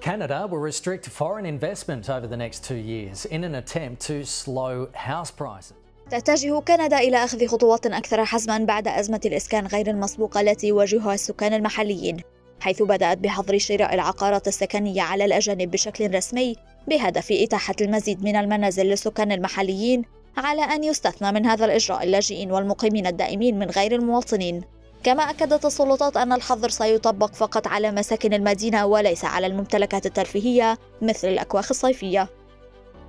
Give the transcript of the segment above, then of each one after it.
Canada will restrict foreign investment over the next two years in an attempt to slow house prices. تتجه كندا إلى أخذ خطوات أكثر حزما بعد أزمة الإسكان غير المسبوقة التي يواجهها السكان المحليين حيث بدأت بحظر شراء العقارات السكنية على الأجانب بشكل رسمي بهدف إتاحة المزيد من المنازل للسكان المحليين على أن يستثنى من هذا الإجراء اللاجئين والمقيمين الدائمين من غير المواطنين كما أكدت السلطات أن الحظر سيطبق فقط على مساكن المدينة وليس على الممتلكات الترفيهية مثل الأكواخ الصيفية.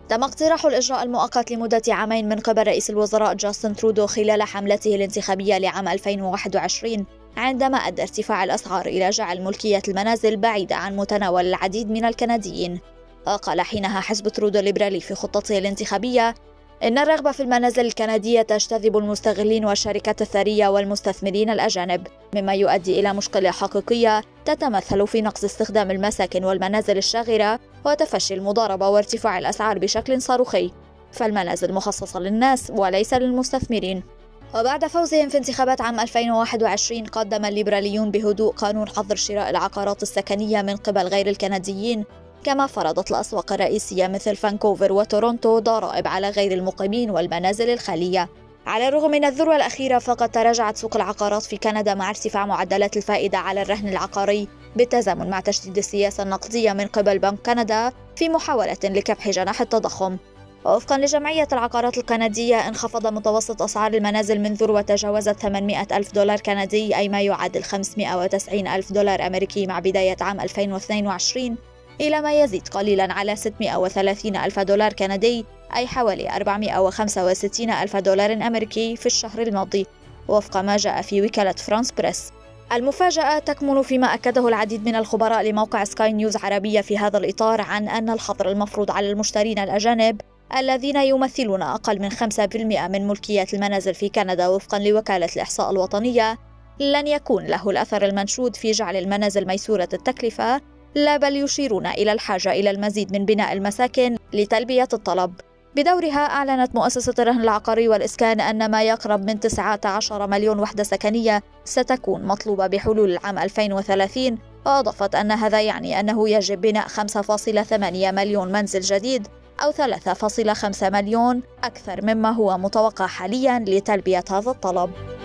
تم اقتراح الإجراء المؤقت لمدة عامين من قبل رئيس الوزراء جاستن ترودو خلال حملته الانتخابية لعام 2021 عندما أدى ارتفاع الأسعار إلى جعل ملكية المنازل بعيدة عن متناول العديد من الكنديين. وقال حينها حزب ترودو الليبرالي في خطته الانتخابية إن الرغبة في المنازل الكندية تجتذب المستغلين والشركات الثرية والمستثمرين الأجانب مما يؤدي إلى مشكلة حقيقية تتمثل في نقص استخدام المساكن والمنازل الشاغرة وتفشي المضاربة وارتفاع الأسعار بشكل صاروخي. فالمنازل مخصصة للناس وليس للمستثمرين. وبعد فوزهم في انتخابات عام 2021 قدم الليبراليون بهدوء قانون حظر شراء العقارات السكنية من قبل غير الكنديين كما فرضت الأسواق الرئيسية مثل فانكوفر وتورونتو ضرائب على غير المقيمين والمنازل الخالية. على الرغم من الذروة الأخيرة فقد تراجعت سوق العقارات في كندا مع ارتفاع معدلات الفائدة على الرهن العقاري بالتزامن مع تشديد السياسة النقدية من قبل بنك كندا في محاولة لكبح جناح التضخم. وفقا لجمعية العقارات الكندية انخفض متوسط أسعار المنازل منذ وتجاوزت 800 ألف دولار كندي أي ما يعادل 590 ألف دولار أمريكي مع بداية عام 2022 إلى ما يزيد قليلا على 630 ألف دولار كندي أي حوالي 465 ألف دولار أمريكي في الشهر الماضي وفق ما جاء في وكالة فرانس بريس. المفاجأة تكمن فيما أكده العديد من الخبراء لموقع سكاي نيوز عربية في هذا الإطار عن أن الحظر المفروض على المشترين الأجانب الذين يمثلون أقل من 5% من ملكية المنازل في كندا وفقا لوكالة الإحصاء الوطنية لن يكون له الأثر المنشود في جعل المنازل ميسورة التكلفة لا بل يشيرون إلى الحاجة إلى المزيد من بناء المساكن لتلبية الطلب. بدورها أعلنت مؤسسة الرهن العقاري والإسكان أن ما يقرب من 19 مليون وحدة سكنية ستكون مطلوبة بحلول العام 2030 وأضافت أن هذا يعني أنه يجب بناء 5.8 مليون منزل جديد أو 3.5 مليون أكثر مما هو متوقع حاليا لتلبية هذا الطلب.